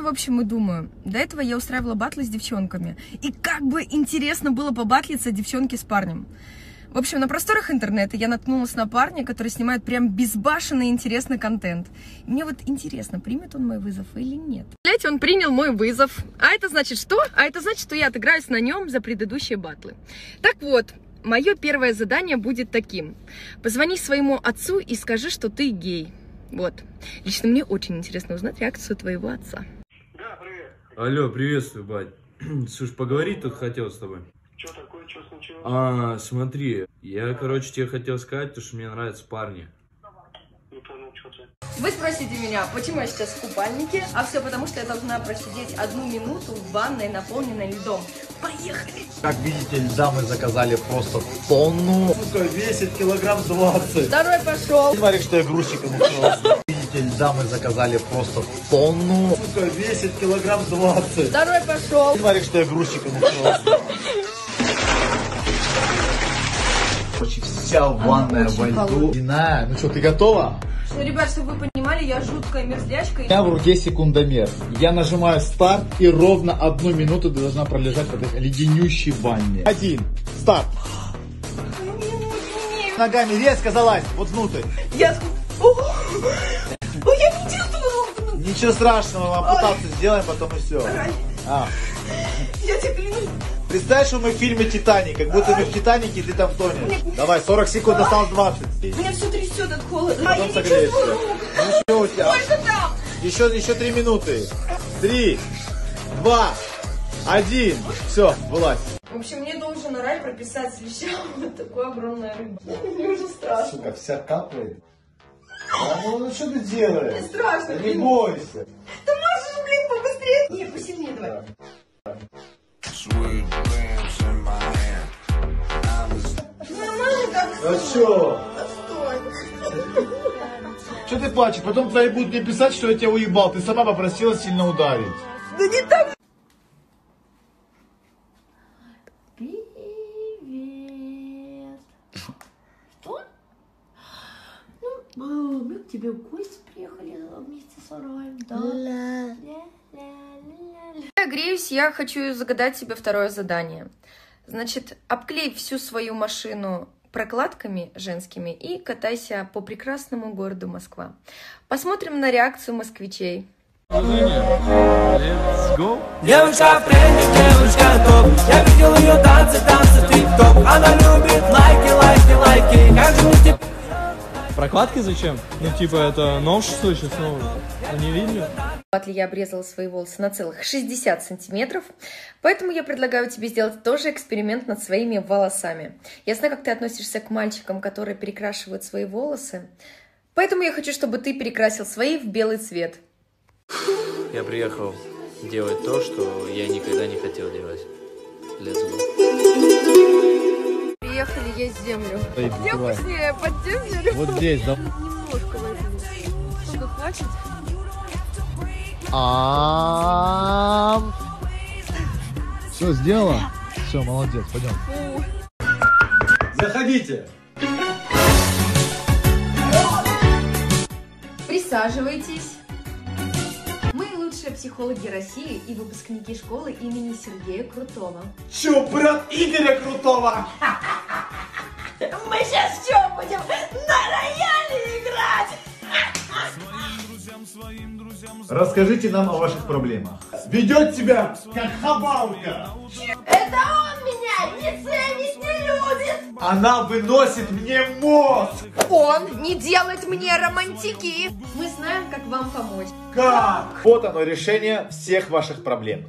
в общем, и думаю. До этого я устраивала батлы с девчонками. И как бы интересно было побатлиться девчонки с парнем. В общем, на просторах интернета я наткнулась на парня, который снимает прям безбашенный интересный контент. И мне вот интересно, примет он мой вызов или нет. Знаете, он принял мой вызов. А это значит что? А это значит, что я отыграюсь на нем за предыдущие батлы. Так вот, мое первое задание будет таким. Позвони своему отцу и скажи, что ты гей. Вот. Лично мне очень интересно узнать реакцию твоего отца. Алло, приветствую, бать. Слушай, поговорить тут хотел с тобой. Что такое, что случилось? А, смотри, я, короче, тебе хотел сказать, то, что мне нравятся парни. Не понял, что ты. Вы спросите меня, почему я сейчас в купальнике, а все потому, что я должна просидеть одну минуту в ванной, наполненной льдом. Поехали! Как видите, льда мы заказали просто тонну. Сука, весит килограмм 20. Второй пошел. Смотри, что я грузчиком устроился. Видите, льда мы заказали просто тонну. Сука, весит килограмм 20. Второй пошел. Смотри, что я грузчиком устроился. Короче, вся ванная очень во льду. Дина, ну что, ты готова? Ну, ребят, чтобы вы понимали, я жуткая мерзлячка. У меня в руке секундомер. Я нажимаю старт и ровно одну минуту ты должна пролежать в этой леденющей ванне. Один. Старт. Ногами резко залазь, вот внутрь. Я... Ой, я не чувствовала. Ничего страшного, ампутацию сделаем, потом и все. А. Я тебе клянусь. Представь, что мы в фильме «Титаник», как будто мы в «Титанике» и ты там тонешь. Давай, 40 секунд, осталось 20. Меня все трясет от холода. А я Потом не чувствую рук. Ну что у тебя? Сколько там? Еще, еще 3 минуты. 3, 2, 1. Все, вылазь. В общем, мне должен Рай прописать с леща вот такой огромная рыба. Мне уже страшно. Сука, вся капает. А ну, ну что ты делаешь? Мне страшно, Да не блин. бойся. Ты можешь, блин, побыстрее? Не, посильнее давай. Нормально так А что? Что ты плачешь? Потом твои будут мне писать, что я тебя уебал. Ты сама попросила сильно ударить. Да не так. Привет. Что? Ну, мы к тебе в гости приехали вместе с Раем, да? Ля-ля-ля-ля. Я греюсь, я хочу загадать себе второе задание. Значит, обклей всю свою машину прокладками женскими и катайся по прекрасному городу Москва. Посмотрим на реакцию москвичей. Девушка френч, девушка топ Я видел ее танцы, танцы в тик-топ Она любит лайки, лайки, лайки Прокладки зачем? Ну, типа, это новшество сейчас новое. Вы не видели? Батли я обрезала свои волосы на целых 60 сантиметров, поэтому я предлагаю тебе сделать тоже эксперимент над своими волосами. Я знаю, как ты относишься к мальчикам, которые перекрашивают свои волосы, поэтому я хочу, чтобы ты перекрасил свои в белый цвет. Я приехал делать то, что я никогда не хотел делать. Let's go. Есть землю. Где вкуснее, под землю? Вот здесь, да? Немножко возьму. Сколько хватит? Все, сделала? Все, молодец, пойдем. Заходите. Присаживайтесь. Мы лучшие психологи России и выпускники школы имени Сергея Крутого. Че, брат Игоря Крутого? Мы сейчас что, будем на рояле играть? Расскажите нам о ваших проблемах. Ведет себя как хабалка. Это он меня не ценит, не любит. Она выносит мне мозг. Он не делает мне романтики. Мы знаем, как вам помочь. Как? Вот оно решение всех ваших проблем.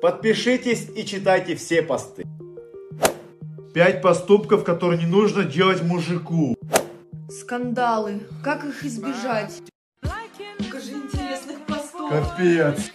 Подпишитесь и читайте все посты. Пять поступков, которые не нужно делать мужику. Скандалы. Как их избежать? Покажи интересных постов. Капец.